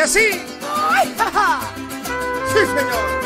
así. ¡Ay, ja, ja! Sí, señor.